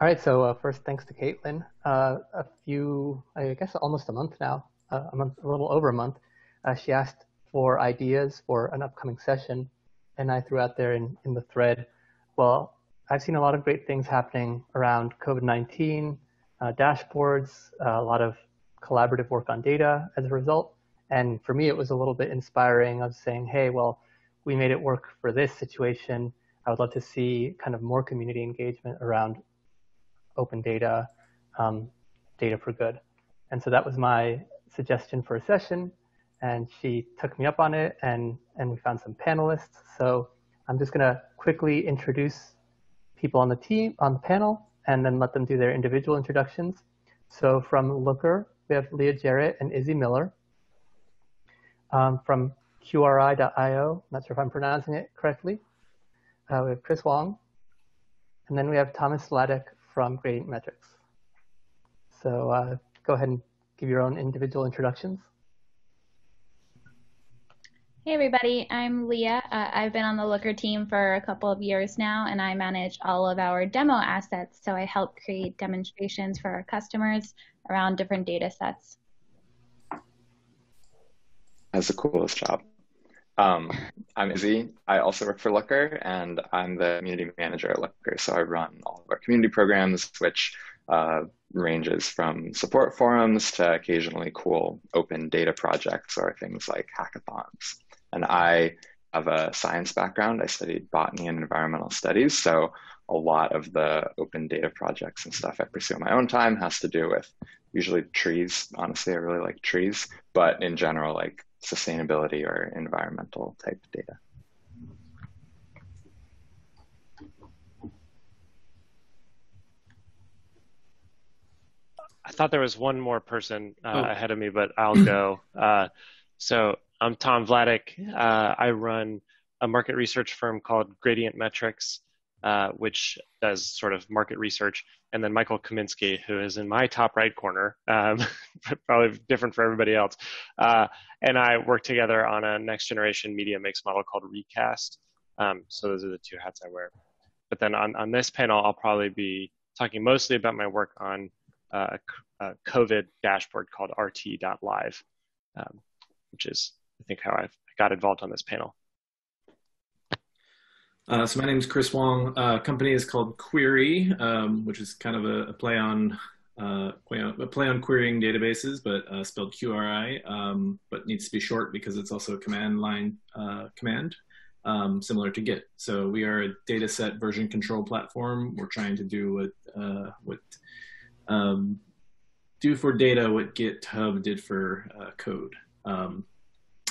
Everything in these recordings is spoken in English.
All right, so uh, first, thanks to Caitlin. Uh, a few, I guess almost a month now, uh, a month, a little over a month, uh, she asked for ideas for an upcoming session, and I threw out there in, in the thread, well, I've seen a lot of great things happening around COVID-19, uh, dashboards, uh, a lot of collaborative work on data as a result. And for me, it was a little bit inspiring of saying, hey, well, we made it work for this situation. I would love to see kind of more community engagement around open data, um, data for good. And so that was my suggestion for a session. And she took me up on it and, and we found some panelists. So I'm just gonna quickly introduce people on the team, on the panel, and then let them do their individual introductions. So from Looker, we have Leigha Jarett and Izzy Miller. Um, from Qri.io, not sure if I'm pronouncing it correctly, uh, we have Chris Whong. And then we have Thomas Vladeck from Gradient Metrics. So uh, go ahead and give your own individual introductions. Hey everybody, I'm Leigha. Uh, I've been on the Looker team for a couple of years now and I manage all of our demo assets. So I help create demonstrations for our customers around different data sets. That's the coolest job. Um, I'm Izzy. I also work for Looker, and I'm the community manager at Looker. So I run all of our community programs, which uh, ranges from support forums to occasionally cool open data projects or things like hackathons. And I have a science background. I studied botany and environmental studies. So a lot of the open data projects and stuff I pursue in my own time has to do with usually trees. Honestly, I really like trees, but in general, like sustainability or environmental type data. I thought there was one more person uh, oh. ahead of me, but I'll go. Uh, so I'm Tom Vladeck. Uh, I run a market research firm called Gradient Metrics, uh, which does sort of market research and then Michael Kaminsky, who is in my top right corner, um, probably different for everybody else. Uh, and I work together on a next generation media mix model called Recast. Um, so those are the two hats I wear. But then on, on this panel, I'll probably be talking mostly about my work on uh, a COVID dashboard called RT.live, um, which is, I think, how I got involved on this panel. Uh, so my name is Chris Whong. Uh, company is called Qri, um, which is kind of a, a play on uh, a play on querying databases, but uh, spelled QRI, um, but needs to be short because it's also a command line uh, command, um, similar to Git. So we are a data set version control platform. We're trying to do what what um, do for data what GitHub did for code. Um,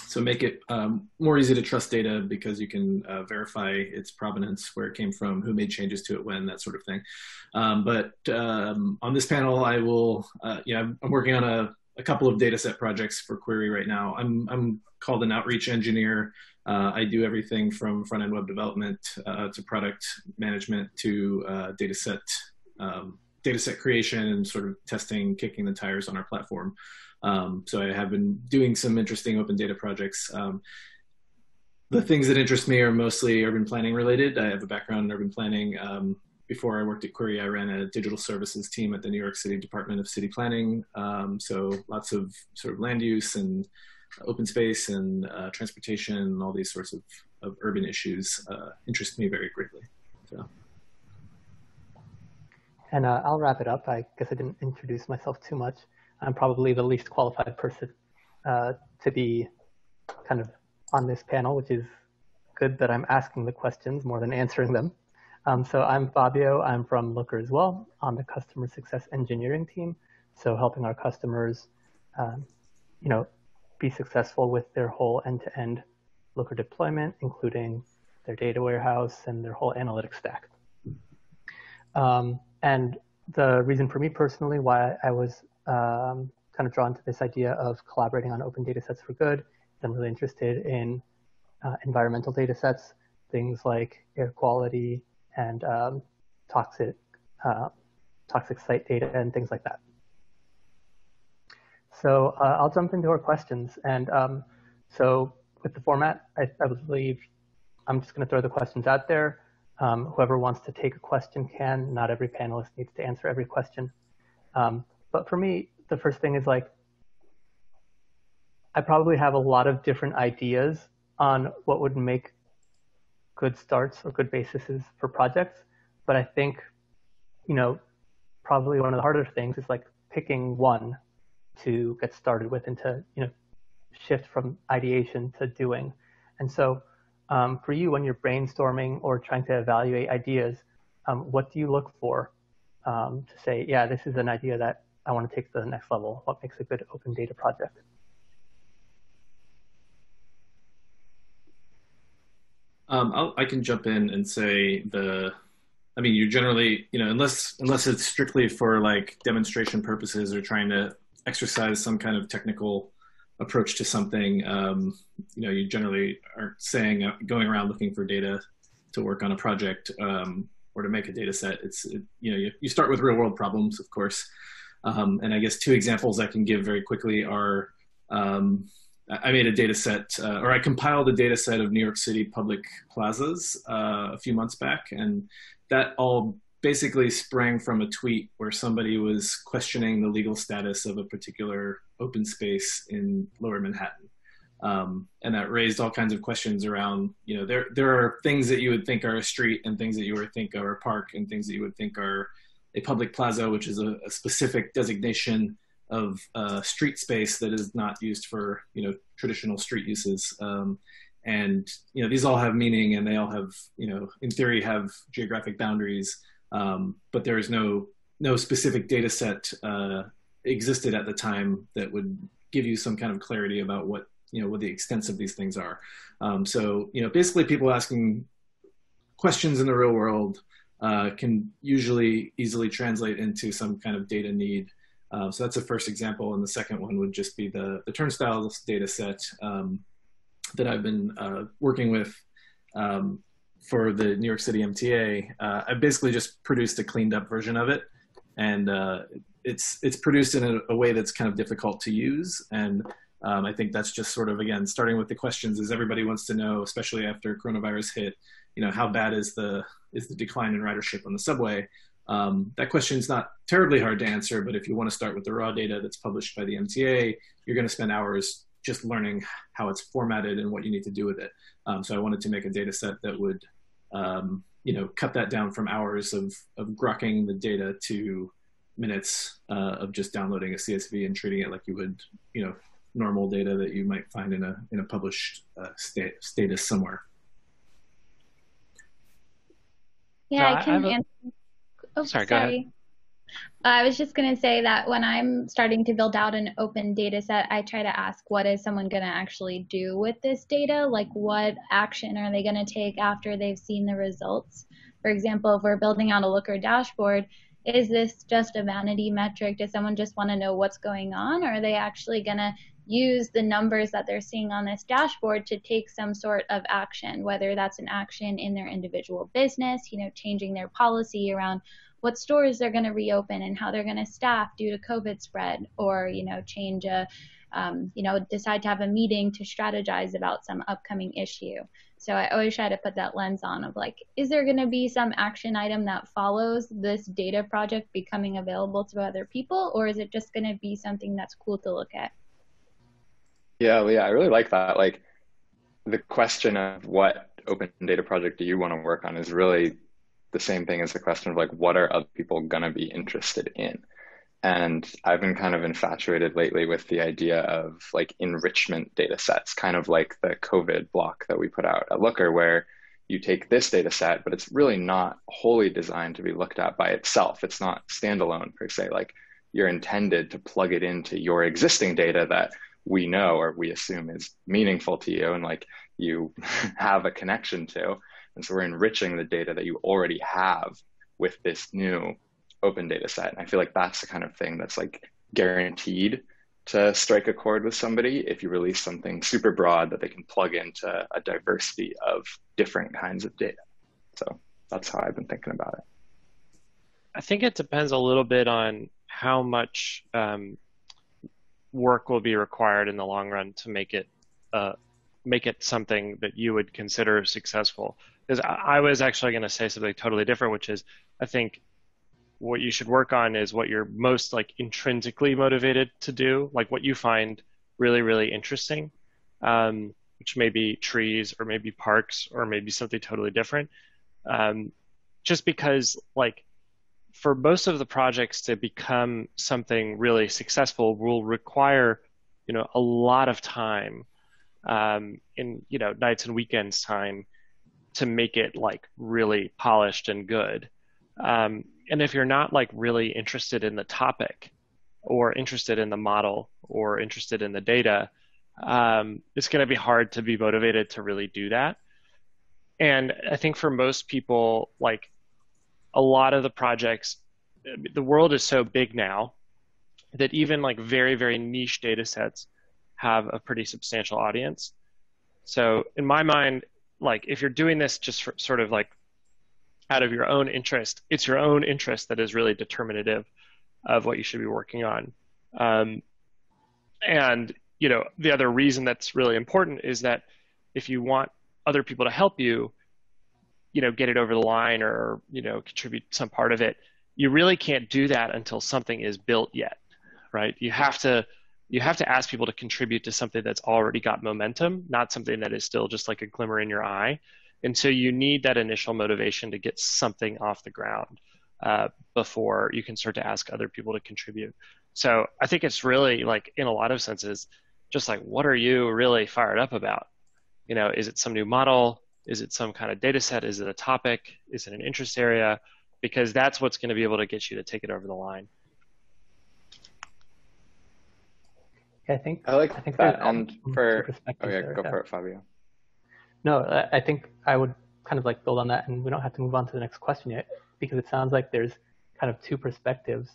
so make it um, more easy to trust data because you can uh, verify its provenance, where it came from, who made changes to it when, that sort of thing. Um, but um, on this panel, I will, uh, yeah, I'm working on a, a couple of data set projects for Qri right now. I'm, I'm called an outreach engineer. Uh, I do everything from front-end web development uh, to product management to uh, data set um, data set creation and sort of testing, kicking the tires on our platform. Um, so I have been doing some interesting open data projects. Um, the things that interest me are mostly urban planning related. I have a background in urban planning. Um, before I worked at Qri, I ran a digital services team at the New York City Department of City Planning. Um, so lots of sort of land use and open space and uh, transportation and all these sorts of, of urban issues uh, interest me very greatly. So. And uh, I'll wrap it up. I guess I didn't introduce myself too much. I'm probably the least qualified person uh, to be kind of on this panel, which is good that I'm asking the questions more than answering them. Um, so I'm Fabio. I'm from Looker as well on the customer success engineering team. So helping our customers, um, you know, be successful with their whole end-to-end Looker deployment, including their data warehouse and their whole analytics stack. Um, and the reason for me personally why I was um, kind of drawn to this idea of collaborating on open data sets for good. I'm really interested in uh, environmental data sets, things like air quality and um, toxic, uh, toxic site data and things like that. So uh, I'll jump into our questions. And um, so with the format, I, I believe I'm just going to throw the questions out there. Um, whoever wants to take a question can. Not every panelist needs to answer every question. Um, but for me, the first thing is like, I probably have a lot of different ideas on what would make good starts or good bases for projects. But I think, you know, probably one of the harder things is like picking one to get started with and to, you know, shift from ideation to doing. And so um, for you, when you're brainstorming or trying to evaluate ideas, um, what do you look for um, to say, yeah, this is an idea that I want to take to the next level? What makes a good open data project? Um, i can jump in and say the, I mean, you generally, you know, unless unless it's strictly for like demonstration purposes or trying to exercise some kind of technical approach to something, um, you know, you generally aren't saying uh, going around looking for data to work on a project um, or to make a data set. It's, it, you know, you, you start with real world problems, of course. Um, and I guess two examples I can give very quickly are um, I made a data set, uh, or I compiled a data set of New York City public plazas uh, a few months back, and that all basically sprang from a tweet where somebody was questioning the legal status of a particular open space in Lower Manhattan. Um, and that raised all kinds of questions around, you know, there there are things that you would think are a street and things that you would think are a park and things that you would think are a public plaza, which is a, a specific designation of uh, street space that is not used for, you know, traditional street uses. Um, and you know, these all have meaning and they all have, you know, in theory, have geographic boundaries um, but there is no no specific data set uh, existed at the time that would give you some kind of clarity about what you know what the extents of these things are. Um, so you know, basically, people asking questions in the real world uh, can usually easily translate into some kind of data need. Uh, so that's the first example, and the second one would just be the the turnstiles data set um, that I've been uh, working with um, for the New York City MTA, uh, I basically just produced a cleaned up version of it, and uh, it's it's produced in a, a, way that's kind of difficult to use. And um, I think that's just sort of again starting with the questions is everybody wants to know, especially after coronavirus hit, you know, how bad is the is the decline in ridership on the subway? Um, that question is not terribly hard to answer, but if you want to start with the raw data that's published by the MTA, you're going to spend hours just learning how it's formatted and what you need to do with it. Um, so I wanted to make a data set that would, um, you know, cut that down from hours of, of grokking the data to minutes uh, of just downloading a CSV and treating it like you would, you know, normal data that you might find in a in a published uh, state, status somewhere. Yeah, I can answer. Oh, sorry, sorry. I was just going to say that when I'm starting to build out an open data set, I try to ask what is someone going to actually do with this data? Like, what action are they going to take after they've seen the results? For example, if we're building out a Looker dashboard, is this just a vanity metric? Does someone just want to know what's going on? Or are they actually going to use the numbers that they're seeing on this dashboard to take some sort of action, whether that's an action in their individual business, you know, changing their policy around what stores they're going to reopen and how they're going to staff due to COVID spread, or you know, change a, um, you know, decide to have a meeting to strategize about some upcoming issue. So I always try to put that lens on of like, is there going to be some action item that follows this data project becoming available to other people, or is it just going to be something that's cool to look at? Yeah, yeah, I really like that. Like the question of what open data project do you want to work on is really the same thing as the question of like what are other people going to be interested in and i've been kind of infatuated lately with the idea of like enrichment data sets kind of like the covid block that we put out at looker where you take this data set but it's really not wholly designed to be looked at by itself. It's not standalone per se. Like you're intended to plug it into your existing data that we know or we assume is meaningful to you and like you have a connection to. And so we're enriching the data that you already have with this new open data set. And I feel like that's the kind of thing that's like guaranteed to strike a chord with somebody if you release something super broad that they can plug into a diversity of different kinds of data. So that's how I've been thinking about it. I think it depends a little bit on how much um, work will be required in the long run to make it uh, make it something that you would consider successful because I, I was actually going to say something totally different, which is I think what you should work on is what you're most like intrinsically motivated to do, like what you find really, really interesting, um, which may be trees or maybe parks or maybe something totally different. Um, just because like for most of the projects to become something really successful will require, you know, a lot of time um, in, you know, nights and weekends time to make it like really polished and good. Um, and if you're not like really interested in the topic or interested in the model or interested in the data, um, it's going to be hard to be motivated to really do that. And I think for most people, like a lot of the projects, the world is so big now that even like very, very niche data sets have a pretty substantial audience. So in my mind, like if you're doing this just for sort of like out of your own interest, it's your own interest that is really determinative of what you should be working on. Um, and you know, the other reason that's really important is that if you want other people to help you, you know, get it over the line or you know, contribute some part of it, you really can't do that until something is built yet, right? You have to you have to ask people to contribute to something that's already got momentum, not something that is still just like a glimmer in your eye. And so you need that initial motivation to get something off the ground uh, before you can start to ask other people to contribute. So I think it's really like, in a lot of senses, just like, what are you really fired up about? You know, is it some new model? Is it some kind of data set? Is it a topic? Is it an interest area? Because that's what's going to be able to get you to take it over the line. I think I like I think that. And for oh yeah, there, go yeah. for it, Fabio. No, I, think I would kind of like build on that, and we don't have to move on to the next question yet because it sounds like there's kind of two perspectives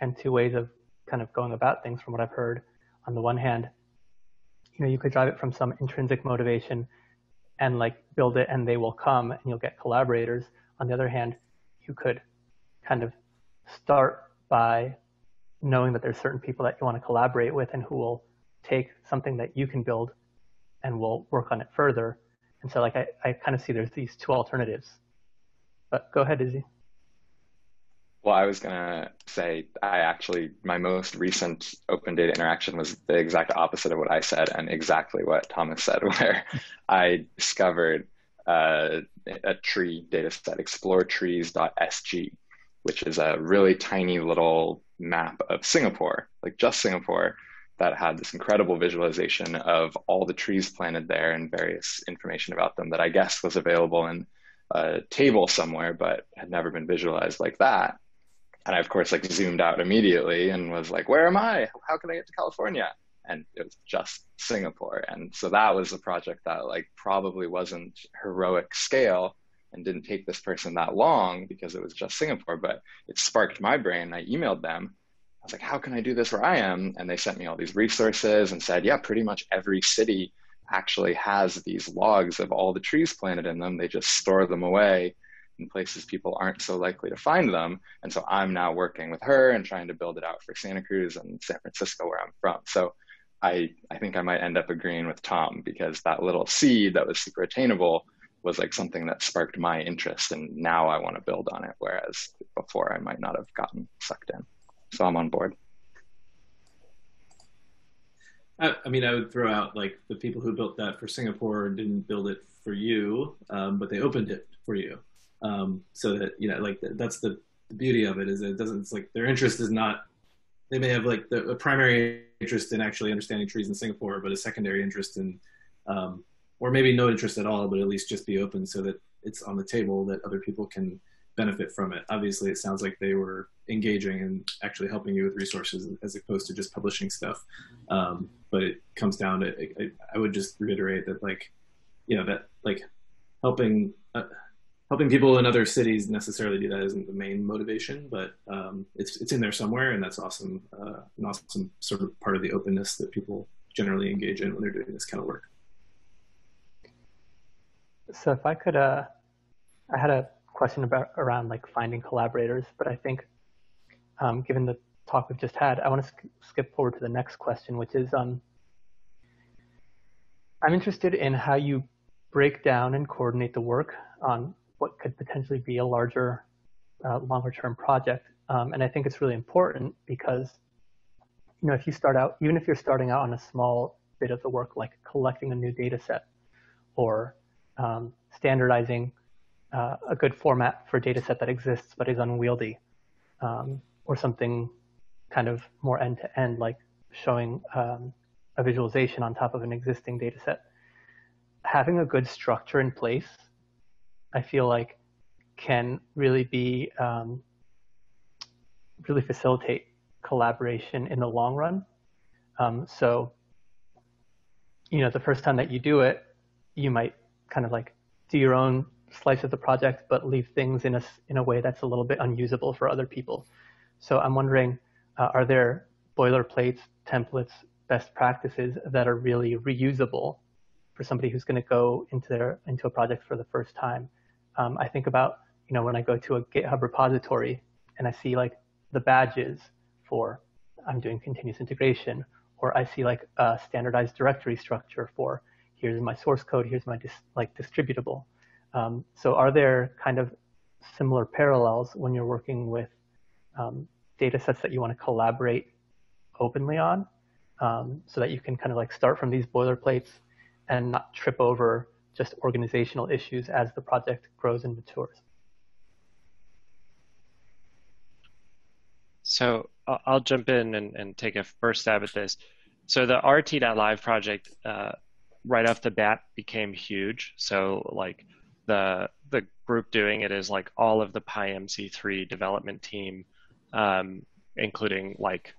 and two ways of kind of going about things from what I've heard. On the one hand, you know, you could drive it from some intrinsic motivation and like build it and they will come and you'll get collaborators. On the other hand, you could kind of start by knowing that there's certain people that you want to collaborate with and who will take something that you can build and will work on it further. And so like I, I kind of see there's these two alternatives. But go ahead, Izzy. Well, I was gonna say I actually my most recent open data interaction was the exact opposite of what I said and exactly what Thomas said, where I discovered uh, a tree data set, exploretrees.sg, which is a really tiny little map of Singapore, like just Singapore, that had this incredible visualization of all the trees planted there and various information about them that I guess was available in a table somewhere, but had never been visualized like that. And I, of course, like zoomed out immediately and was like, where am I? How can I get to California? And it was just Singapore. And so that was a project that like probably wasn't heroic scale, and didn't take this person that long because it was just Singapore, but it sparked my brain. I emailed them. I was like, how can I do this where I am? And they sent me all these resources and said, yeah, pretty much every city actually has these logs of all the trees planted in them. They just store them away in places people aren't so likely to find them. And so I'm now working with her and trying to build it out for Santa Cruz and San Francisco, where I'm from. So I, I think I might end up agreeing with Tom because that little seed that was super attainable was like something that sparked my interest and now I want to build on it. Whereas before I might not have gotten sucked in. So I'm on board. I, I mean, I would throw out like the people who built that for Singapore didn't build it for you, um, but they opened it for you. Um, so that, you know, like that's the, the beauty of it is it doesn't, it's like their interest is not, they may have like the, a primary interest in actually understanding trees in Singapore, but a secondary interest in um, or maybe no interest at all, but at least just be open so that it's on the table that other people can benefit from it. Obviously, it sounds like they were engaging and actually helping you with resources as opposed to just publishing stuff. Um, but it comes down to, I, I, would just reiterate that like, you know, that like helping, uh, helping people in other cities necessarily do that isn't the main motivation, but um, it's, it's in there somewhere. And that's awesome. Uh, an awesome sort of part of the openness that people generally engage in when they're doing this kind of work. So if I could, uh, I had a question about around like finding collaborators, but I think um, given the talk we've just had, I want to sk skip forward to the next question, which is um, I'm interested in how you break down and coordinate the work on what could potentially be a larger, uh, longer term project. Um, and I think it's really important because, you know, if you start out, even if you're starting out on a small bit of the work, like collecting a new data set or um, standardizing uh, a good format for data set that exists but is unwieldy, um, or something kind of more end to end, like showing um, a visualization on top of an existing data set. Having a good structure in place, I feel like can really be um, really facilitate collaboration in the long run. Um, so, you know, the first time that you do it, you might kind of like do your own slice of the project, but leave things in a, in a way that's a little bit unusable for other people. So I'm wondering, uh, are there boilerplates, templates, best practices that are really reusable for somebody who's going to go into their into a project for the first time? Um, I think about you know when I go to a GitHub repository and I see like the badges for I'm doing continuous integration, or I see like a standardized directory structure for here's my source code, here's my dis, like distributable. Um, so are there kind of similar parallels when you're working with um, data sets that you want to collaborate openly on um, so that you can kind of like start from these boilerplates and not trip over just organizational issues as the project grows and matures? So I'll jump in and, and take a first stab at this. So the RT.live project, uh, right off the bat, became huge. So like the the group doing it is like all of the PyMC3 development team, um, including like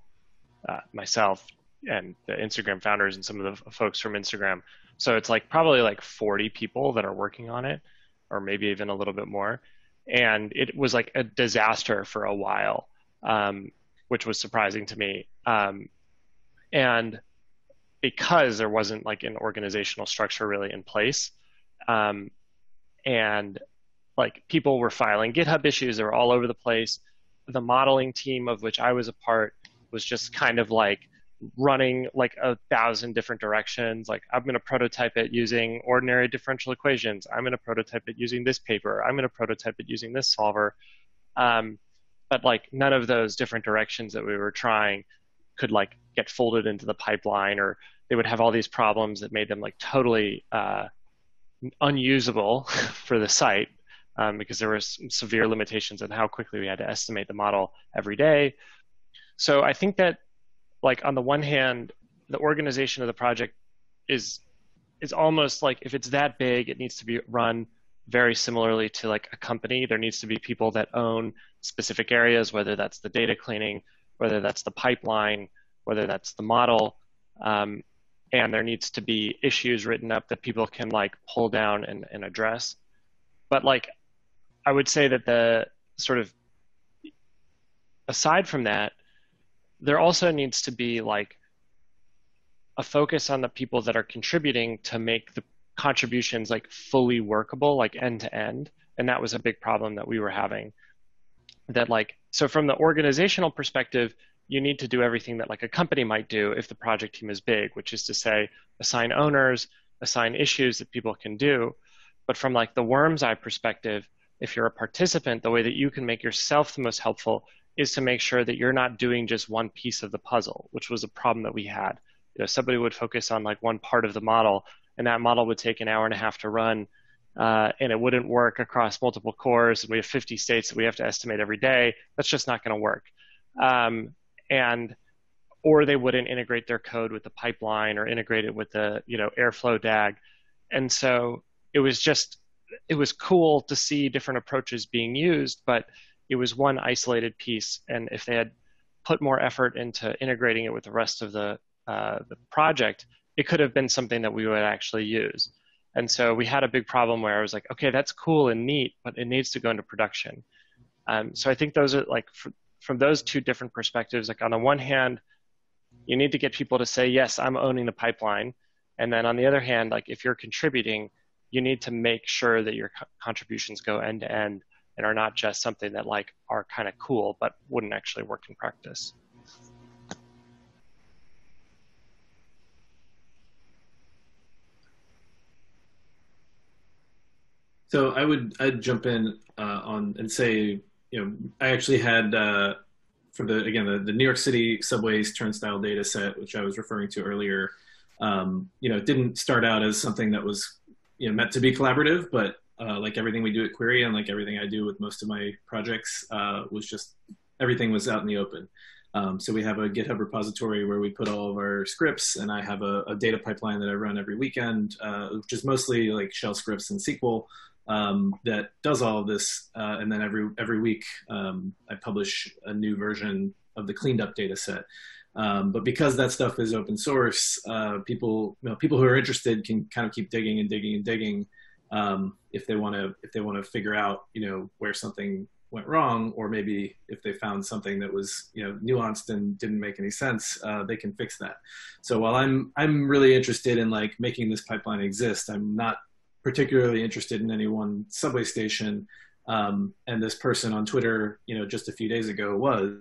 uh, myself and the Instagram founders and some of the folks from Instagram. So it's like probably like 40 people that are working on it, or maybe even a little bit more. And it was like a disaster for a while um, which was surprising to me. Um, and because there wasn't like an organizational structure really in place, um, and like people were filing GitHub issues, they were all over the place. The modeling team of which I was a part was just kind of like running like a thousand different directions. Like I'm going to prototype it using ordinary differential equations. I'm going to prototype it using this paper. I'm going to prototype it using this solver. Um, but like none of those different directions that we were trying could like get folded into the pipeline or they would have all these problems that made them like totally uh, unusable for the site um, because there were severe limitations on how quickly we had to estimate the model every day. So I think that like on the one hand, the organization of the project is is almost like if it's that big, it needs to be run very similarly to like a company. There needs to be people that own specific areas, whether that's the data cleaning, whether that's the pipeline, whether that's the model. Um, and there needs to be issues written up that people can like pull down and, and address. But like, I would say that the sort of aside from that, there also needs to be like a focus on the people that are contributing to make the contributions like fully workable, like end to end. And that was a big problem that we were having. That like, so from the organizational perspective, you need to do everything that like a company might do if the project team is big, which is to say assign owners, assign issues that people can do. But from like the worm's eye perspective, if you're a participant, the way that you can make yourself the most helpful is to make sure that you're not doing just one piece of the puzzle, which was a problem that we had. You know, somebody would focus on like one part of the model and that model would take an hour and a half to run, uh, and it wouldn't work across multiple cores. And we have 50 states that we have to estimate every day. That's just not going to work. Um, and or they wouldn't integrate their code with the pipeline or integrate it with the you know Airflow DAG. And so it was just it was cool to see different approaches being used, but it was one isolated piece. And if they had put more effort into integrating it with the rest of the uh, the project, it could have been something that we would actually use. And so we had a big problem where I was like, okay, that's cool and neat, but it needs to go into production. Um, so I think those are like for, from those two different perspectives. Like on the one hand, you need to get people to say, yes, I'm owning the pipeline. And then on the other hand, like if you're contributing, you need to make sure that your co- contributions go end to end and are not just something that like are kind of cool but wouldn't actually work in practice. So I would I'd jump in uh, on and say you know I actually had uh, for the again the, the New York City subways turnstile data set which I was referring to earlier. Um, you know, it didn't start out as something that was you know meant to be collaborative, but uh, like everything we do at Qri and like everything I do with most of my projects uh, was just everything was out in the open. Um, so we have a GitHub repository where we put all of our scripts, and I have a, a data pipeline that I run every weekend, uh, which is mostly like shell scripts and SQL um, that does all of this. Uh, and then every every week um, I publish a new version of the cleaned up data set. Um, but because that stuff is open source, uh, people you know, people who are interested can kind of keep digging and digging and digging um, if they want to if they want to figure out you know where something went wrong, or maybe if they found something that was you know nuanced and didn't make any sense, uh, they can fix that. So while I'm I'm really interested in like making this pipeline exist, I'm not particularly interested in any one subway station. Um, and this person on Twitter, you know, just a few days ago was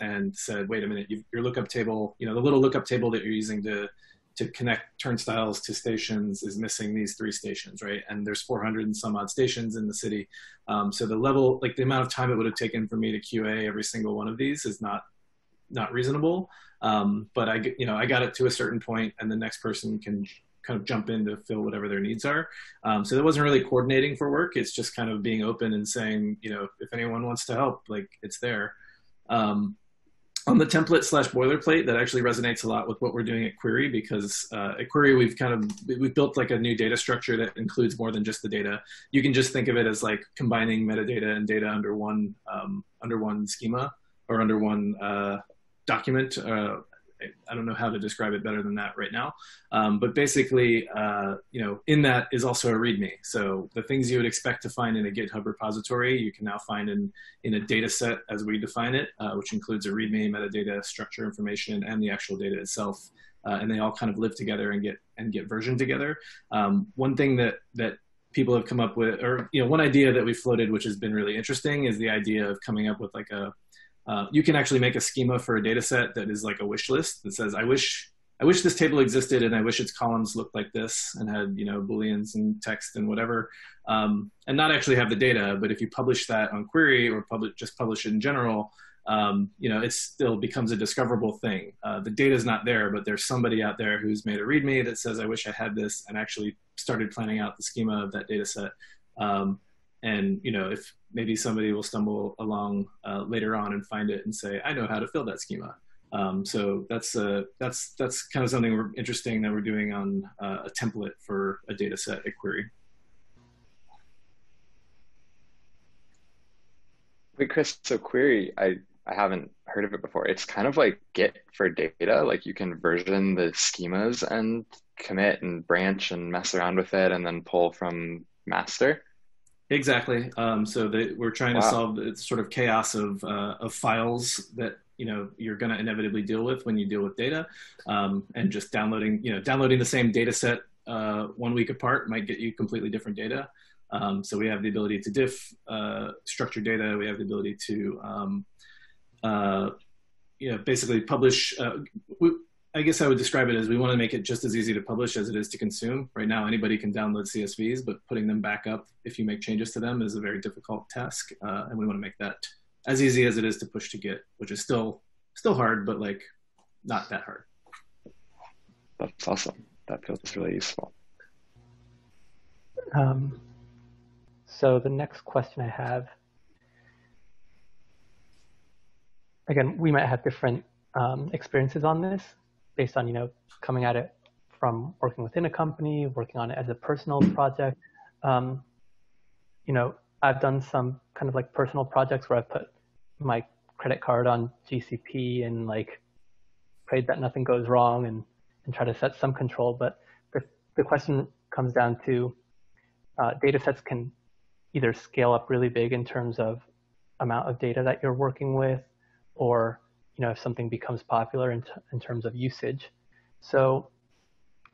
and said, "Wait a minute, your lookup table, you know, the little lookup table that you're using to to connect turnstiles to stations is missing these three stations, right? And there's 400 and some odd stations in the city. Um, so the level, like the amount of time it would have taken for me to QA every single one of these is not not reasonable. Um, but I, you know, I got it to a certain point, and the next person can kind of jump in to fill whatever their needs are. Um, so it wasn't really coordinating for work. It's just kind of being open and saying, you know, if anyone wants to help, like it's there. Um, on the template slash boilerplate that actually resonates a lot with what we're doing at Qri because uh, at Qri we've kind of we've built like a new data structure that includes more than just the data you can just think of it as like combining metadata and data under one um, under one schema or under one uh, document uh, I don't know how to describe it better than that right now. Um, but basically, uh, you know, in that is also a README. So the things you would expect to find in a GitHub repository, you can now find in, in a data set as we define it, uh, which includes a README, metadata, structure information, and the actual data itself. Uh, and they all kind of live together and get and get versioned together. Um, one thing that that people have come up with, or you know, one idea that we floated, which has been really interesting, is the idea of coming up with like a uh, you can actually make a schema for a data set that is like a wish list that says, I wish, I wish this table existed and I wish its columns looked like this and had, you know, Booleans and text and whatever, um, and not actually have the data. But if you publish that on Qri or publish, just publish it in general, um, you know, it still becomes a discoverable thing. Uh, the data is not there, but there's somebody out there who's made a README that says, I wish I had this and actually started planning out the schema of that data set. Um, and you know if maybe somebody will stumble along uh, later on and find it and say i know how to fill that schema. Um, so that's uh, that's that's kind of something we're interesting that we're doing on uh, a template for a data set at Qri. Wait chris so Qri i i haven't heard of it before. It's kind of like git for data like you can version the schemas and commit and branch and mess around with it and then pull from master Exactly. Um, so they, we're trying wow. to solve the sort of chaos of uh, of files that you know you're going to inevitably deal with when you deal with data, um, and just downloading you know downloading the same data set uh, one week apart might get you completely different data. Um, so we have the ability to diff uh, structured data. We have the ability to um, uh, you know basically publish. Uh, we, I guess I would describe it as we want to make it just as easy to publish as it is to consume. Right now, anybody can download CSVs, but putting them back up if you make changes to them is a very difficult task, uh, and we want to make that as easy as it is to push to Git, which is still still hard, but like not that hard. That's awesome. That feels really useful. Um, so the next question I have, again, we might have different um, experiences on this based on, you know, coming at it from working within a company, working on it as a personal project. Um, you know, I've done some kind of like personal projects where I've put my credit card on GCP and like prayed that nothing goes wrong and, and try to set some control. But the, the question comes down to uh, data sets can either scale up really big in terms of amount of data that you're working with or you know, if something becomes popular in, in terms of usage. So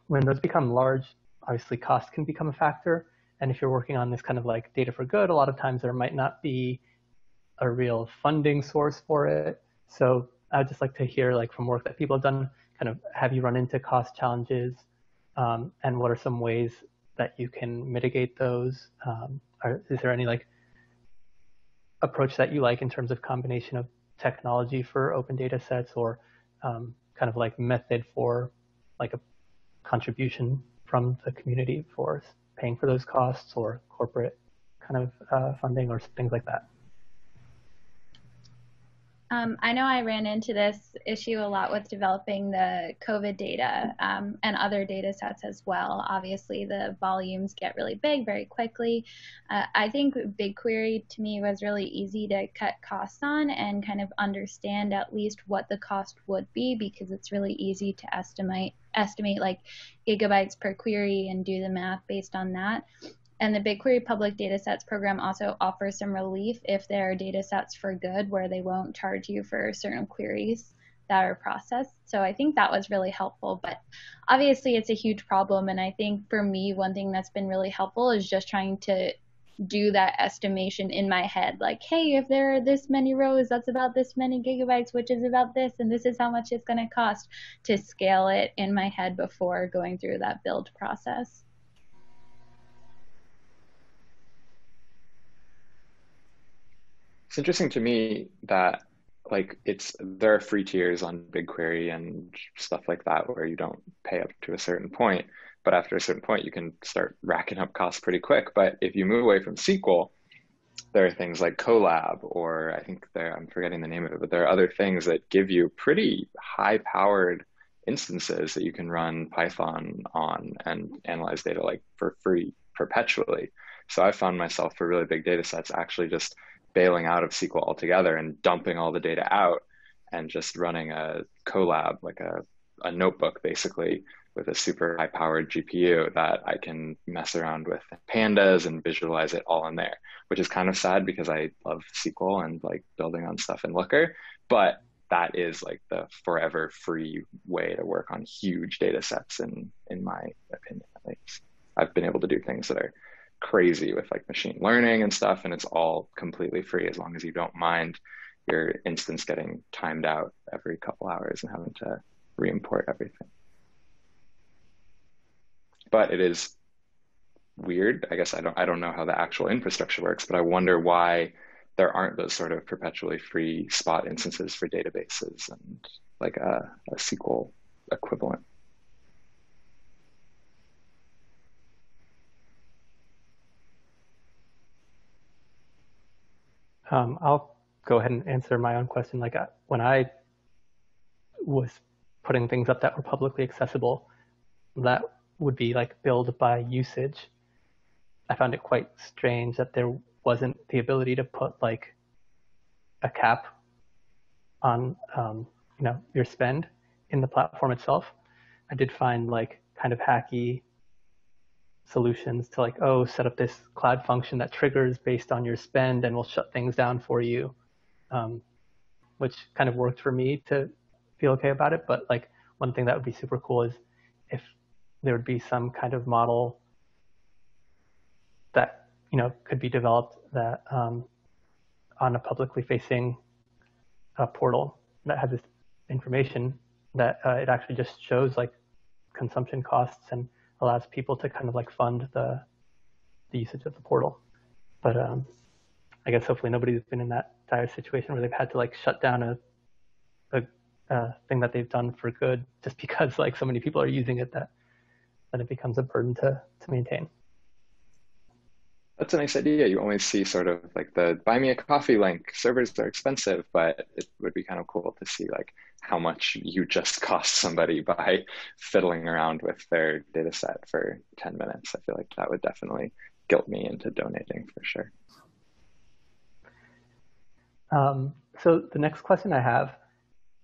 when those become large, obviously cost can become a factor. And if you're working on this kind of like data for good, a lot of times there might not be a real funding source for it. So I'd just like to hear like from work that people have done, kind of have you run into cost challenges um, and what are some ways that you can mitigate those? Um, Are, is there any like approach that you like in terms of combination of technology for open data sets or um, kind of like method for like a contribution from the community for paying for those costs or corporate kind of uh, funding or things like that? Um, I know I ran into this issue a lot with developing the COVID data um, and other data sets as well. Obviously, the volumes get really big very quickly. Uh, I think BigQuery to me was really easy to cut costs on and kind of understand at least what the cost would be because it's really easy to estimate estimate like gigabytes per query and do the math based on that. And the BigQuery Public Datasets program also offers some relief if there are datasets for good where they won't charge you for certain queries that are processed. So I think that was really helpful. But obviously, it's a huge problem. And I think for me, one thing that's been really helpful is just trying to do that estimation in my head like hey if there are this many rows that's about this many gigabytes which is about this and this is how much it's going to cost to scale it in my head before going through that build process It's interesting to me that like it's there are free tiers on BigQuery and stuff like that where you don't pay up to a certain point, but after a certain point you can start racking up costs pretty quick. But if you move away from SQL, there are things like Colab, or I think there I'm forgetting the name of it, but there are other things that give you pretty high-powered instances that you can run Python on and analyze data like for free perpetually. So I found myself for really big data sets actually just bailing out of SQL altogether and dumping all the data out and just running a Colab, like a, a notebook basically with a super high powered GPU that I can mess around with pandas and visualize it all in there, which is kind of sad because I love SQL and like building on stuff in Looker. But that is like the forever free way to work on huge data sets in in my opinion. At least. I've been able to do things that are crazy with like machine learning and stuff, and it's all completely free as long as you don't mind your instance getting timed out every couple hours and having to re-import everything. But it is weird. I guess I don't I don't know how the actual infrastructure works, but I wonder why there aren't those sort of perpetually free spot instances for databases and like a, a SQL equivalent. Um, I'll go ahead and answer my own question. Like uh, when I was putting things up that were publicly accessible, that would be like billed by usage. I found it quite strange that there wasn't the ability to put like a cap on um, you know your spend in the platform itself. I did find like kind of hacky solutions to like, oh, set up this cloud function that triggers based on your spend and will shut things down for you, um, which kind of worked for me to feel okay about it. But like one thing that would be super cool is if there would be some kind of model that you know could be developed that um, on a publicly facing uh, portal that has this information that uh, it actually just shows like consumption costs and allows people to kind of like fund the the usage of the portal. But um, I guess hopefully nobody's been in that dire situation where they've had to like shut down a, a, thing that they've done for good just because like so many people are using it that that it becomes a burden to to maintain. That's a nice idea. You always see sort of like the buy me a coffee link. Servers are expensive, but it would be kind of cool to see like how much you just cost somebody by fiddling around with their data set for 10 minutes. I feel like that would definitely guilt me into donating for sure. Um, so the next question I have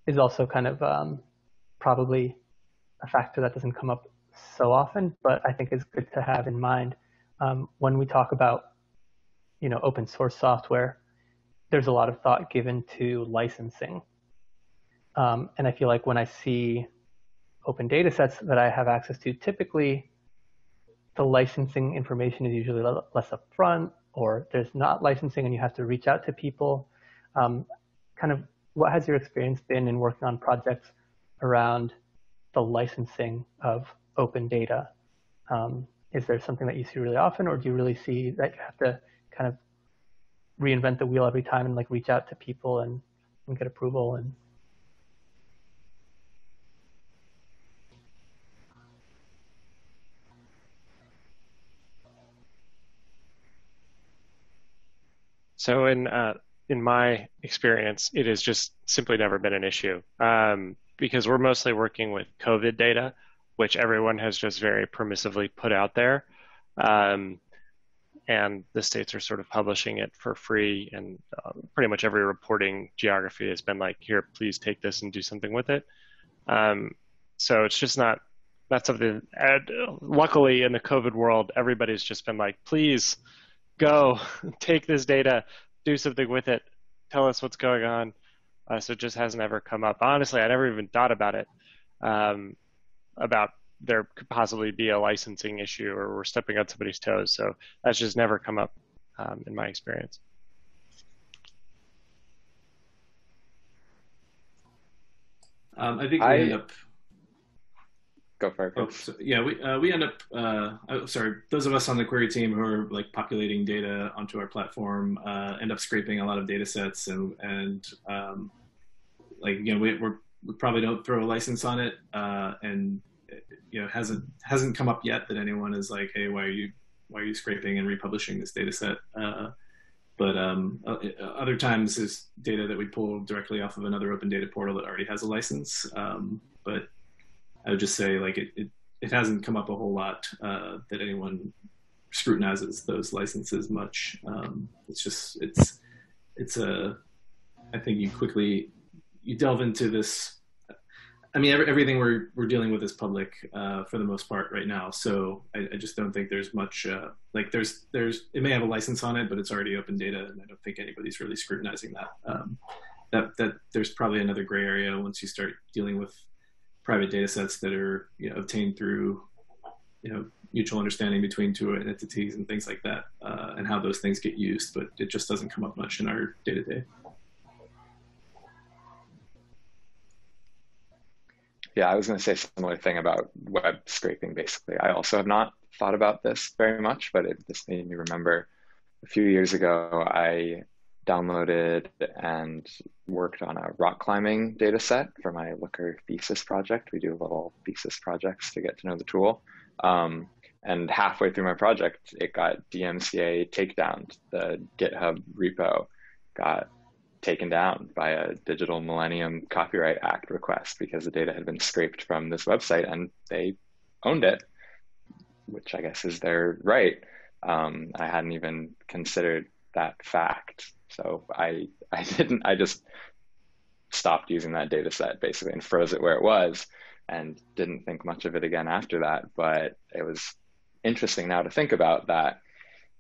is also kind of um, probably a factor that doesn't come up so often, but I think is good to have in mind um, when we talk about you know open source software. There's a lot of thought given to licensing um, and I feel like when I see open data sets that I have access to, typically the licensing information is usually less upfront or there's not licensing and you have to reach out to people. Um, kind of what has your experience been in working on projects around the licensing of open data? Um, is there something that you see really often, or do you really see that you have to kind of reinvent the wheel every time and like reach out to people and, and get approval and So in uh, in my experience, it has just simply never been an issue um, because we're mostly working with COVID data, which everyone has just very permissively put out there. Um, and the states are sort of publishing it for free and uh, pretty much every reporting geography has been like here please take this and do something with it um, so it's just not not something and luckily in the covid world everybody's just been like please go take this data do something with it tell us what's going on uh, so it just hasn't ever come up honestly i never even thought about it um, about there could possibly be a licensing issue or we're stepping on somebody's toes. So that's just never come up um, in my experience. Um, I think we I, end up. Go for it. Oh, so, yeah, we uh, we end up. Uh, oh, sorry, those of us on the Qri team who are like populating data onto our platform uh, end up scraping a lot of data sets and and um, like you know we we're, we probably don't throw a license on it uh, and you know hasn't hasn't come up yet that anyone is like, hey, why are you why are you scraping and republishing this data set? Uh, but um, uh, other times is data that we pull directly off of another open data portal that already has a license. Um, but I would just say like it, it, it hasn't come up a whole lot uh, that anyone scrutinizes those licenses much. Um, it's just it's it's a I think you quickly you delve into this I mean, every, everything we're we're dealing with is public uh, for the most part right now. So I, I just don't think there's much uh, like there's there's it may have a license on it, but it's already open data, and I don't think anybody's really scrutinizing that. Um, that that there's probably another gray area once you start dealing with private data sets that are you know obtained through you know mutual understanding between two entities and things like that, uh, and how those things get used. But it just doesn't come up much in our day to day. Yeah, I was going to say similar thing about web scraping, basically. I also have not thought about this very much, but it just made me remember a few years ago, I downloaded and worked on a rock climbing data set for my Looker thesis project. We do little thesis projects to get to know the tool. Um, and halfway through my project, it got DMCA takedown. The GitHub repo got taken down by a Digital Millennium Copyright Act request because the data had been scraped from this website and they owned it, which I guess is their right. Um, I hadn't even considered that fact. So I, I didn't, I just stopped using that data set basically and froze it where it was and didn't think much of it again after that. But it was interesting now to think about that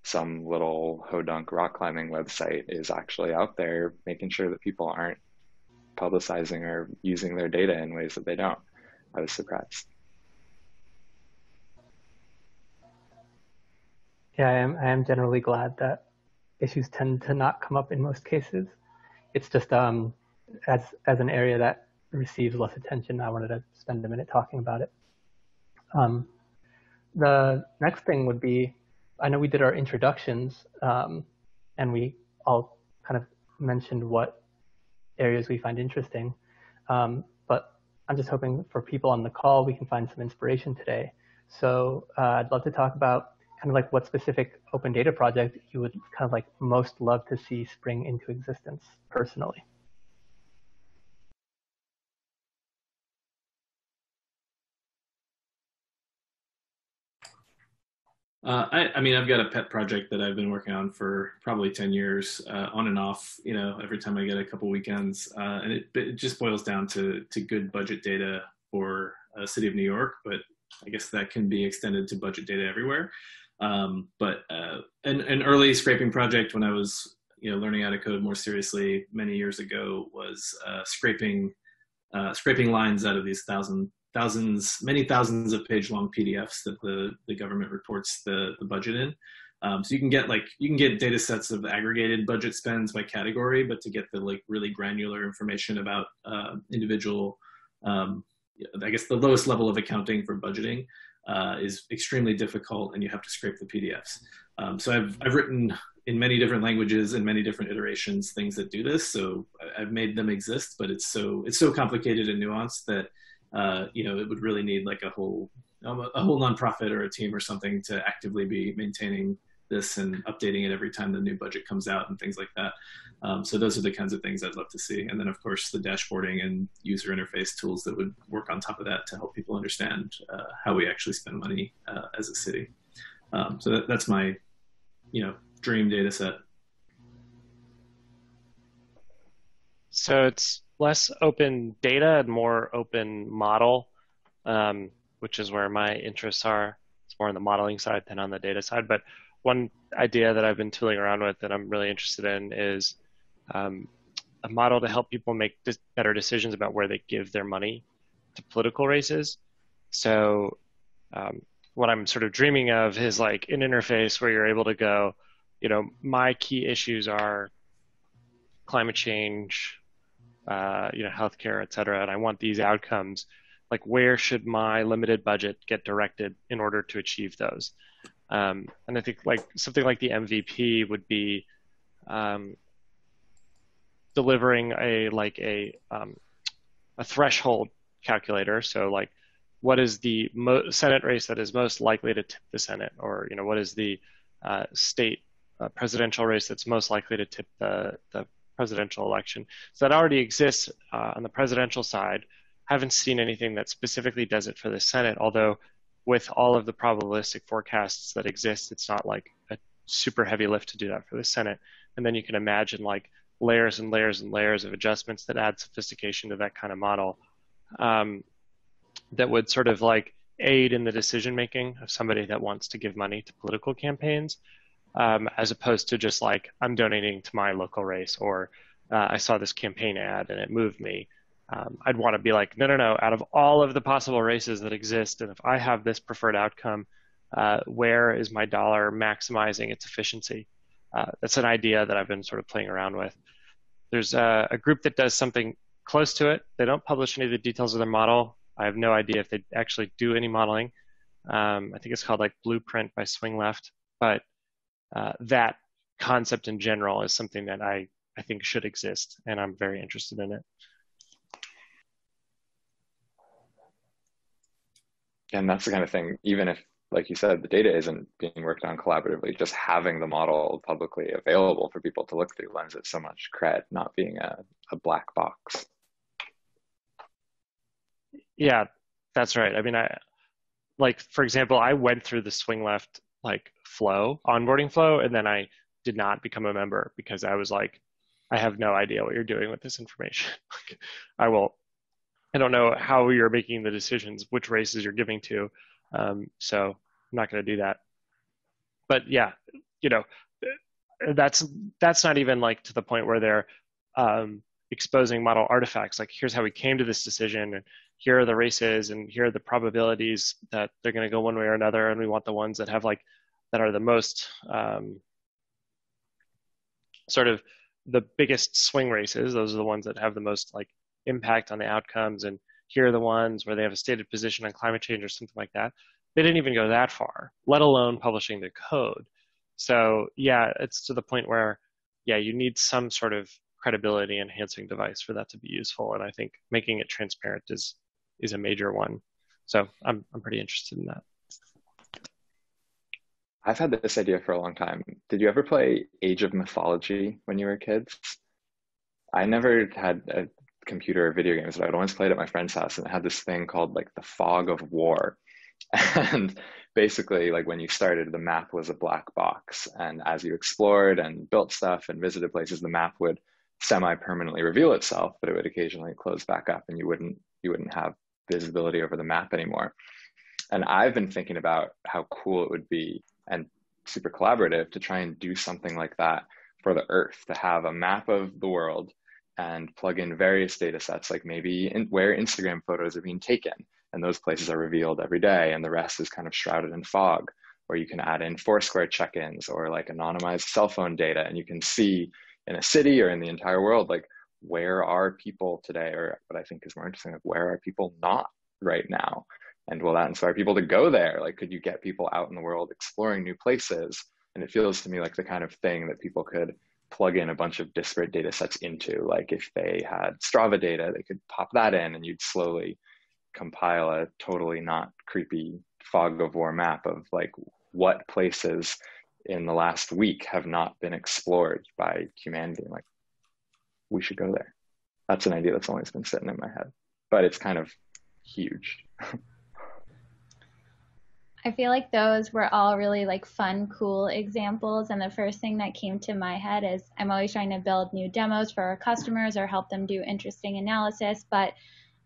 some little hodunk rock climbing website is actually out there making sure that people aren't publicizing or using their data in ways that they don't. I was surprised. Yeah, I am. I am generally glad that issues tend to not come up in most cases. It's just um, as as an area that receives less attention, I wanted to spend a minute talking about it. Um, the next thing would be I know we did our introductions um, and we all kind of mentioned what areas we find interesting. Um, but I'm just hoping for people on the call, we can find some inspiration today. So uh, I'd love to talk about kind of like what specific open data project you would kind of like most love to see spring into existence personally. Uh, I, I, mean, I've got a pet project that I've been working on for probably 10 years, uh, on and off, you know, every time I get a couple weekends. Uh, and it, it, just boils down to, to good budget data for a city of New York, but I guess that can be extended to budget data everywhere. Um, but uh, an, an early scraping project when I was, you know, learning how to code more seriously many years ago was uh, scraping, uh, scraping lines out of these thousand thousands, many thousands of page long PDFs that the, the government reports the, the budget in. Um, so you can get like you can get data sets of aggregated budget spends by category, but to get the like really granular information about uh, individual, um, I guess the lowest level of accounting for budgeting, uh, is extremely difficult and you have to scrape the PDFs. Um, so I've, I've written in many different languages and many different iterations things that do this. So I've made them exist, but it's so it's so complicated and nuanced that uh, you know it would really need like a whole um, a whole nonprofit or a team or something to actively be maintaining this and updating it every time the new budget comes out and things like that. Um, so those are the kinds of things I'd love to see. And then of course the dashboarding and user interface tools that would work on top of that to help people understand uh, how we actually spend money uh, as a city. Um, so that, that's my, you know, dream data set. So it's less open data and more open model, um, which is where my interests are. It's more on the modeling side than on the data side. But one idea that I've been tooling around with that I'm really interested in is um, a model to help people make better decisions about where they give their money to political races. So um, what I'm sort of dreaming of is like an interface where you're able to go, you know, my key issues are climate change, uh, you know, healthcare, et cetera, and I want these outcomes. Like, where should my limited budget get directed in order to achieve those? Um, and I think like something like the MVP would be um, delivering a like a um, a threshold calculator. So like, what is the Senate race that is most likely to tip the Senate, or you know, what is the uh, state uh, presidential race that's most likely to tip the the presidential election? So that already exists uh, on the presidential side. Haven't seen anything that specifically does it for the Senate, although with all of the probabilistic forecasts that exist, it's not like a super heavy lift to do that for the Senate. And then you can imagine like layers and layers and layers of adjustments that add sophistication to that kind of model um, that would sort of like aid in the decision making of somebody that wants to give money to political campaigns, um, as opposed to just like I'm donating to my local race or uh, I saw this campaign ad and it moved me um, I'd want to be like, no, no, no. Out of all of the possible races that exist, and if I have this preferred outcome, uh, where is my dollar maximizing its efficiency? Uh, that's an idea that I've been sort of playing around with. There's a, a, group that does something close to it. They don't publish any of the details of their model. I have no idea if they actually do any modeling. Um, I think it's called like Blueprint by Swing Left, but uh, that concept in general is something that I, I think should exist, and I'm very interested in it. And that's the kind of thing even if like you said the data isn't being worked on collaboratively just having the model publicly available for people to look through lends it so much cred not being a, a black box. Yeah that's right. I mean i like for example i went through the swing left like flow onboarding flow and then i did not become a member because i was like i have no idea what you're doing with this information. I will I don't know how you're making the decisions, which races you're giving to. Um, so I'm not going to do that. But yeah, you know, that's that's not even like to the point where they're um, exposing model artifacts. Like here's how we came to this decision, and here are the races, and here are the probabilities that they're going to go one way or another, and we want the ones that have like that are the most um, sort of the biggest swing races. Those are the ones that have the most like impact on the outcomes and here are the ones where they have a stated position on climate change or something like that. They didn't even go that far, let alone publishing the code. So yeah, it's to the point where, yeah, you need some sort of credibility enhancing device for that to be useful. And I think making it transparent is is a major one. So I'm I'm pretty interested in that. I've had this idea for a long time. Did you ever play Age of Mythology when you were kids? I never had a computer video games, that I'd always played at my friend's house and it had this thing called like the fog of war. And basically, like when you started, the map was a black box. And as you explored and built stuff and visited places, the map would semi-permanently reveal itself, but it would occasionally close back up and you wouldn't you wouldn't have visibility over the map anymore. And I've been thinking about how cool it would be and super collaborative to try and do something like that for the earth, to have a map of the world and plug in various data sets, like maybe in, where Instagram photos are being taken. And those places are revealed every day, and the rest is kind of shrouded in fog. Or you can add in Foursquare check ins or like anonymized cell phone data, and you can see in a city or in the entire world, like where are people today, or what I think is more interesting, like where are people not right now? And will that inspire people to go there? Like, could you get people out in the world exploring new places? And it feels to me like the kind of thing that people could plug in a bunch of disparate data sets into. Like if they had Strava data, they could pop that in and you'd slowly compile a totally not creepy fog of war map of like what places in the last week have not been explored by humanity. Like we should go there. That's an idea that's always been sitting in my head, but it's kind of huge. I feel like those were all really like fun, cool examples. And the first thing that came to my head is I'm always trying to build new demos for our customers or help them do interesting analysis. But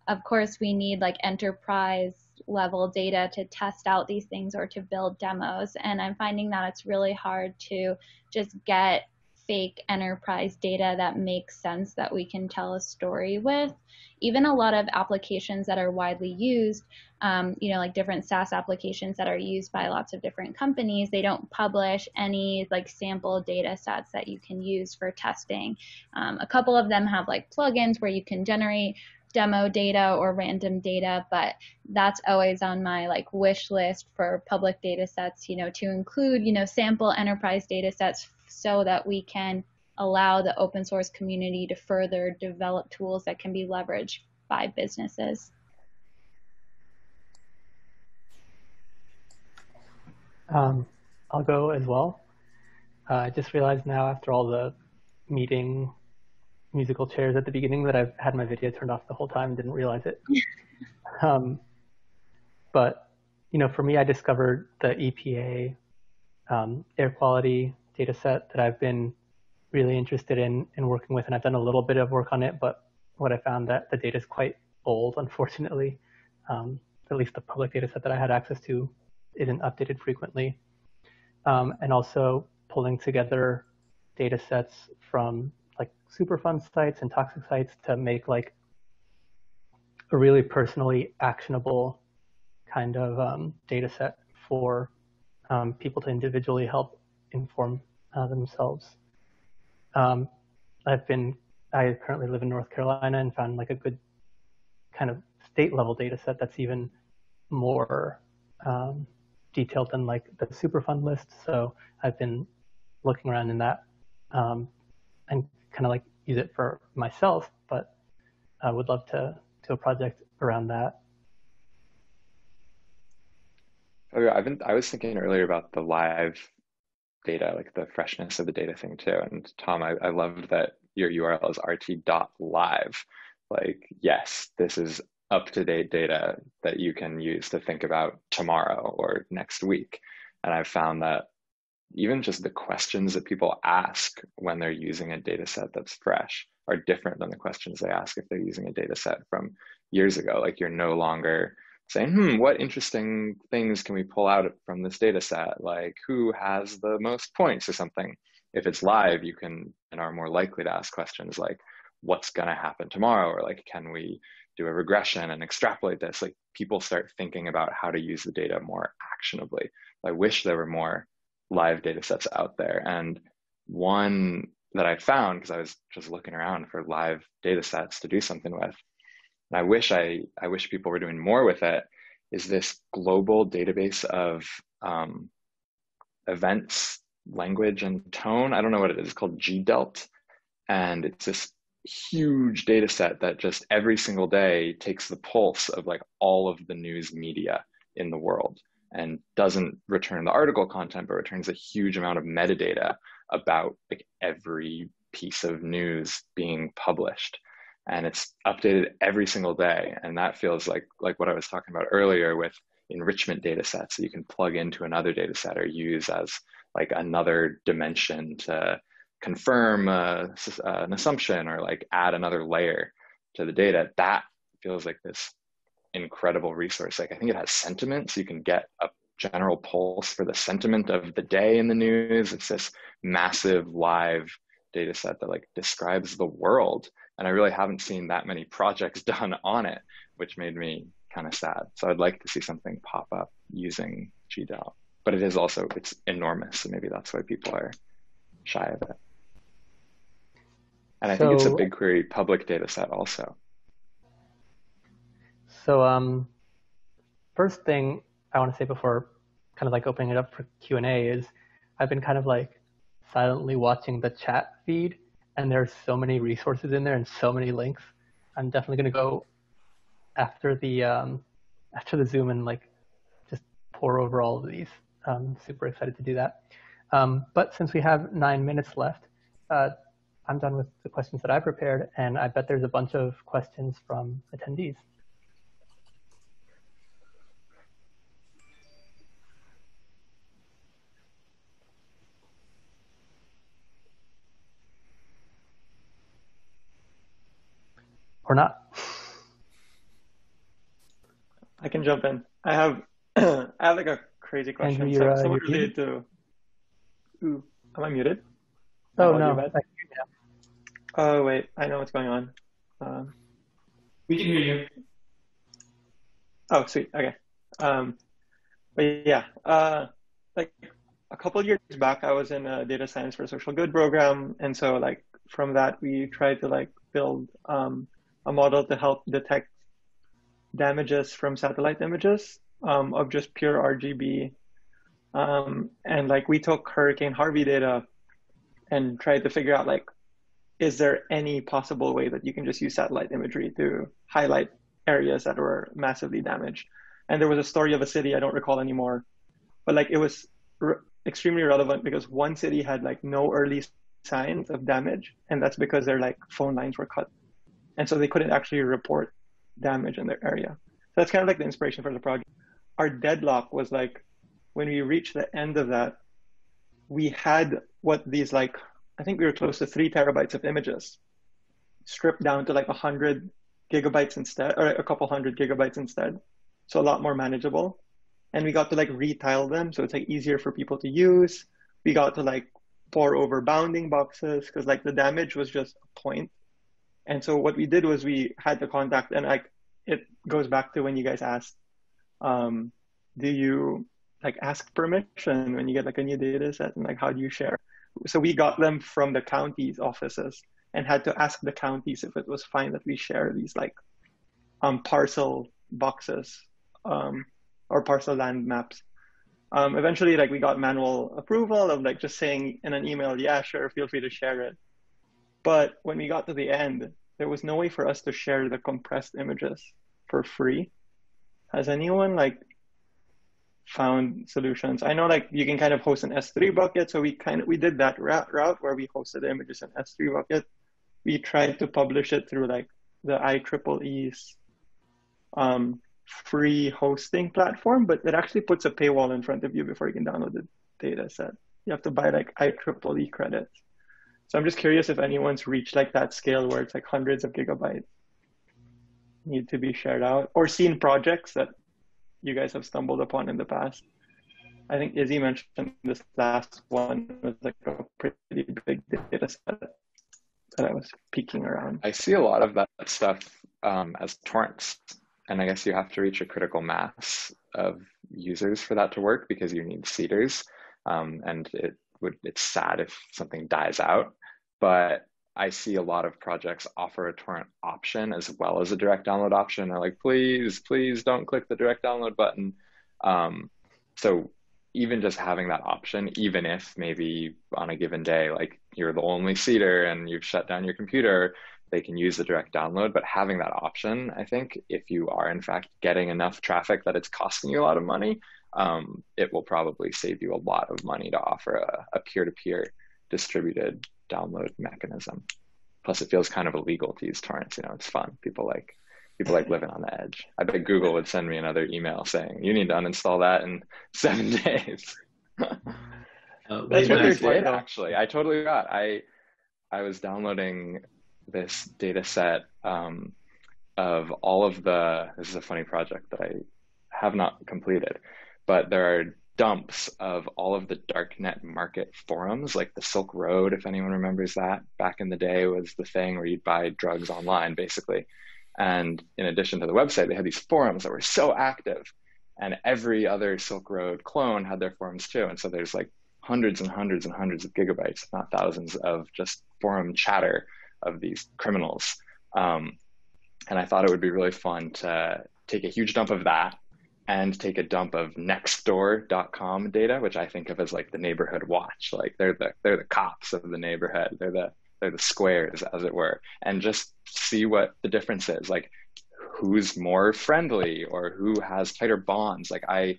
of course, we need like enterprise level data to test out these things or to build demos. And I'm finding that it's really hard to just get fake enterprise data that makes sense that we can tell a story with. Even a lot of applications that are widely used, um, you know, like different SaaS applications that are used by lots of different companies, they don't publish any like sample data sets that you can use for testing. Um, a couple of them have like plugins where you can generate demo data or random data, but that's always on my like wish list for public data sets, you know, to include, you know, sample enterprise data sets so that we can allow the open source community to further develop tools that can be leveraged by businesses. Um, I'll go as well. Uh, I just realized now after all the meeting musical chairs at the beginning that I've had my video turned off the whole time and didn't realize it. um, but, you know, for me, I discovered the EPA um, air quality data set that I've been really interested in in working with, and I've done a little bit of work on it. But what I found that the data is quite old, unfortunately. Um, at least the public data set that I had access to isn't updated frequently. Um, and also pulling together data sets from like Superfund sites and toxic sites to make like a really personally actionable kind of um, data set for um, people to individually help inform uh, themselves. Um, I've been, I currently live in North Carolina and found like a good kind of state level data set that's even more um, detailed than like the Superfund list. So I've been looking around in that um, and kind of like use it for myself, but I would love to do a project around that. Yeah, I've been, I was thinking earlier about the live data, like the freshness of the data thing too. And Tom, I, I loved that your URL is rt.live. Like, yes, this is up to date data that you can use to think about tomorrow or next week. And I've found that even just the questions that people ask when they're using a data set that's fresh are different than the questions they ask if they're using a data set from years ago. Like you're no longer saying, hmm, what interesting things can we pull out from this data set? Like who has the most points or something? If it's live, you can and are more likely to ask questions like, what's going to happen tomorrow? Or like, can we do a regression and extrapolate this? Like people start thinking about how to use the data more actionably. I wish there were more live data sets out there. And one that I found, because I was just looking around for live data sets to do something with, and I wish I, I wish people were doing more with it, is this global database of um, events, language, and tone. I don't know what it is. It's called GDELT. And it's this huge data set that just every single day takes the pulse of like all of the news media in the world and doesn't return the article content, but returns a huge amount of metadata about like every piece of news being published and it's updated every single day. And that feels like like what I was talking about earlier with enrichment data sets that you can plug into another data set or use as like another dimension to confirm uh, an assumption or like add another layer to the data. That feels like this incredible resource. Like I think it has sentiment, so you can get a general pulse for the sentiment of the day in the news. It's this massive live data set that like describes the world and I really haven't seen that many projects done on it, which made me kind of sad. So I'd like to see something pop up using GDELT, but it is also it's enormous, so maybe that's why people are shy of it. And I so, think it's a BigQuery public data set also. So um, first thing I want to say before kind of like opening it up for Q&A is I've been kind of like silently watching the chat feed and there's so many resources in there and so many links. I'm definitely going to go after the um, after the Zoom and like just pour over all of these. I'm super excited to do that. Um, but since we have nine minutes left, uh, I'm done with the questions that I prepared, and I bet there's a bunch of questions from attendees. Or not. I can jump in. I have I have like a crazy question. Andrew, you're, so, uh, somewhat you're related to. Ooh, am I muted? Oh Oh, no, you're bad. I- Oh wait, I know what's going on. Um, We can hear you. oh sweet, okay. Um, but yeah, uh, like a couple years back, I was in a data science for social good program, and so like from that, we tried to like build um, a model to help detect damages from satellite images um, of just pure RGB. Um, and like we took Hurricane Harvey data and tried to figure out like, is there any possible way that you can just use satellite imagery to highlight areas that were massively damaged? And there was a story of a city I don't recall anymore, but like it was re- extremely relevant because one city had like no early signs of damage, and that's because their like phone lines were cut, and so they couldn't actually report damage in their area. So that's kind of like the inspiration for the project. Our deadlock was like when we reached the end of that, we had what these like I think we were close to three terabytes of images, stripped down to like a hundred gigabytes instead, or a couple hundred gigabytes instead. So a lot more manageable. And we got to like retile them, so it's like easier for people to use. We got to like pour over bounding boxes because like the damage was just a point. And so what we did was we had to contact, and like it goes back to when you guys asked, um, do you like ask permission when you get like a new data set, and like how do you share? So we got them from the county's offices and had to ask the counties if it was fine that we share these like um, parcel boxes um, or parcel land maps. Um, eventually, like we got manual approval of like just saying in an email, yeah, sure, feel free to share it. But when we got to the end, there was no way for us to share the compressed images for free. Has anyone like found solutions? I know like you can kind of host an S3 bucket, so we kind of we did that route, where we hosted the images in S3 bucket. We tried to publish it through like the IEEE's um, free hosting platform, but it actually puts a paywall in front of you before you can download the data set. You have to buy like IEEE credits. So I'm just curious if anyone's reached like that scale where it's like hundreds of gigabytes need to be shared out or seen projects that you guys have stumbled upon in the past. I think Izzy mentioned this last one was like a pretty big data set that I was peeking around. I see a lot of that stuff um, as torrents, and I guess you have to reach a critical mass of users for that to work because you need seeders, um, and it would it's sad if something dies out. But I see a lot of projects offer a torrent option as well as a direct download option. They're like, please, please don't click the direct download button. Um, so even just having that option, even if maybe on a given day, like you're the only seeder and you've shut down your computer, they can use the direct download. But having that option, I think, if you are in fact getting enough traffic that it's costing you a lot of money, um, it will probably save you a lot of money to offer a, a peer-to-peer distributed download mechanism. Plus, it feels kind of illegal to use torrents. You know, it's fun. People like people like living on the edge. I bet Google would send me another email saying you need to uninstall that in seven days. Uh, That's way what back- they're did actually. I totally got. I I was downloading this data set um, of all of the. This is a funny project that I have not completed, but there are dumps of all of the darknet market forums, like the Silk Road, if anyone remembers that. Back in the day, was the thing where you'd buy drugs online, basically. And in addition to the website, they had these forums that were so active, and every other Silk Road clone had their forums too. And so there's like hundreds and hundreds and hundreds of gigabytes, not thousands, of just forum chatter of these criminals. Um, and I thought it would be really fun to take a huge dump of that and take a dump of nextdoor.com data, which I think of as like the neighborhood watch. Like they're the they're the cops of the neighborhood. They're the they're the squares, as it were, and just see what the difference is. Like who's more friendly or who has tighter bonds. Like I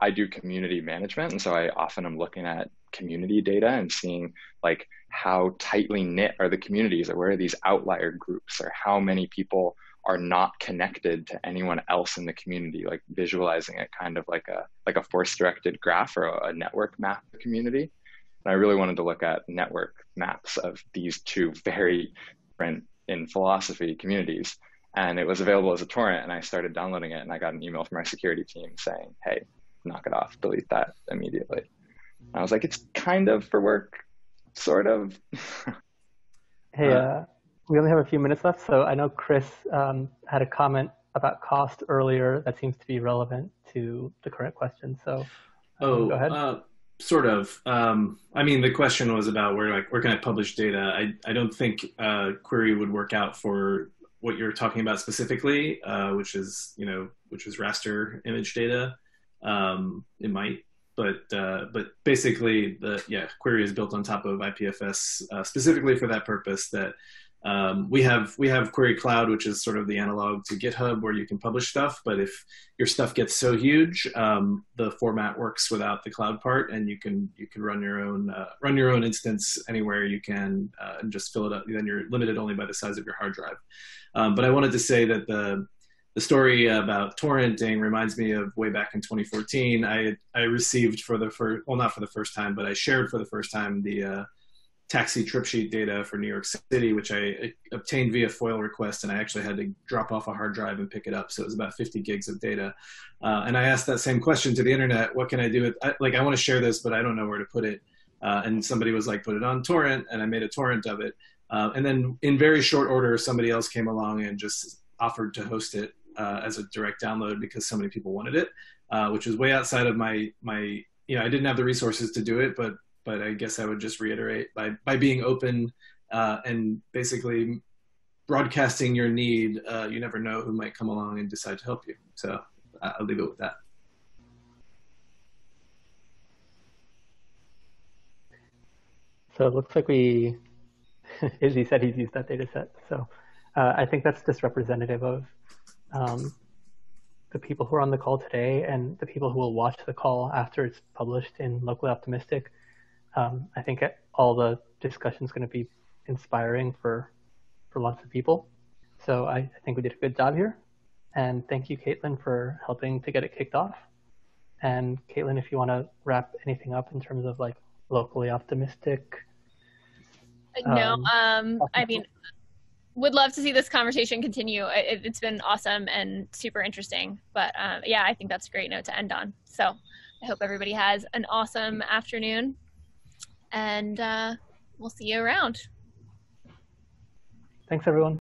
I do community management, and so I often am looking at community data and seeing like how tightly knit are the communities or where are these outlier groups or how many people are not connected to anyone else in the community like visualizing it kind of like a like a force directed graph or a network map community. And i really wanted to look at network maps of these two very different in philosophy communities. And it was available as a torrent and i started downloading it and i got an email from our security team saying hey knock it off delete that immediately. And i was like it's kind of for work sort of. Hey uh, we only have a few minutes left, so I know Chris um, had a comment about cost earlier that seems to be relevant to the current question. So, um, oh, go ahead. Uh, sort of. Um, I mean, the question was about where like where can I publish data? I I don't think uh, Qri would work out for what you're talking about specifically, uh, which is you know which is raster image data. Um, it might, but uh, but basically the yeah Qri is built on top of IPFS uh, specifically for that purpose that um, we have we have Qri Cloud, which is sort of the analog to GitHub, where you can publish stuff. But if your stuff gets so huge, um, the format works without the cloud part, and you can you can run your own uh, run your own instance anywhere you can, uh, and just fill it up. Then you're limited only by the size of your hard drive. Um, but I wanted to say that the the story about torrenting reminds me of way back in 2014. I I received for the first well not for the first time, but I shared for the first time the uh, taxi trip sheet data for New York City, which I obtained via FOIL request, and I actually had to drop off a hard drive and pick it up. So it was about 50 gigs of data. Uh, and I asked that same question to the internet: What can I do with? I, like, I want to share this, but I don't know where to put it. Uh, and somebody was like, "Put it on torrent," and I made a torrent of it. Uh, and then in very short order, somebody else came along and just offered to host it uh, as a direct download because so many people wanted it, uh, which was way outside of my my. You know, I didn't have the resources to do it, but but I guess I would just reiterate by by being open uh, and basically broadcasting your need. Uh, you never know who might come along and decide to help you. So I'll leave it with that. So it looks like we, Izzy said he's used that data set. So uh, I think that's just representative of um, the people who are on the call today and the people who will watch the call after it's published in Locally Optimistic um, I think all the discussion is going to be inspiring for for lots of people. So I, I, think we did a good job here. And thank you, Caitlin, for helping to get it kicked off. And Caitlin, if you want to wrap anything up in terms of like locally optimistic. No, um, um I mean, would love to see this conversation continue. It, has been awesome and super interesting. But um, yeah, I think that's a great note to end on. So I hope everybody has an awesome afternoon and uh, we'll see you around. Thanks, everyone.